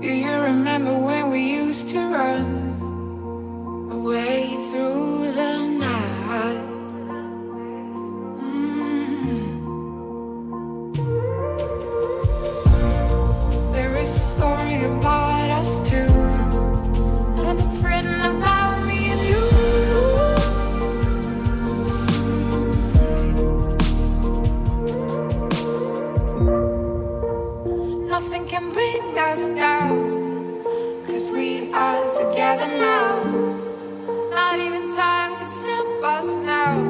Do you remember when we used to run away through? us now.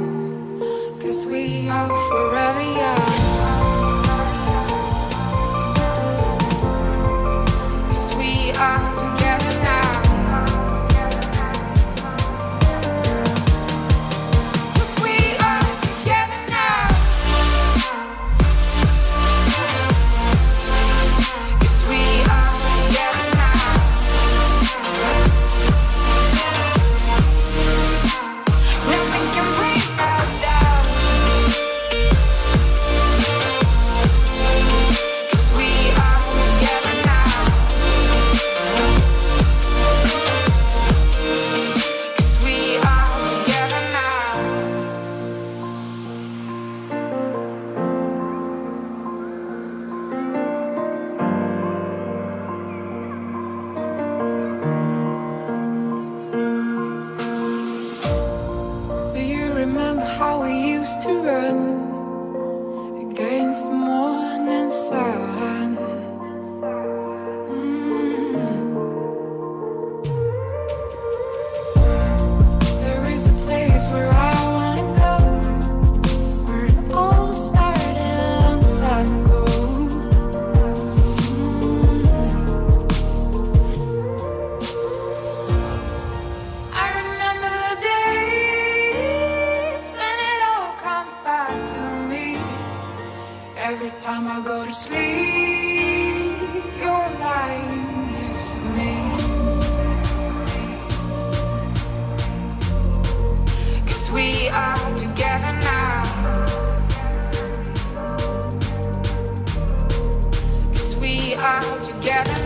how we used to run. together.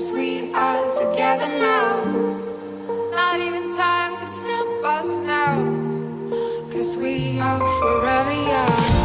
Cause we are together now. Not even time can stop us now. Cause we are forever young.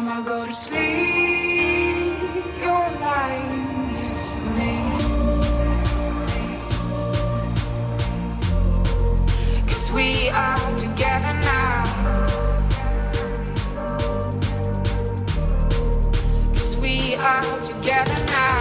time I go to sleep, you're lying next to. Cause we are together now. Cause we are together now.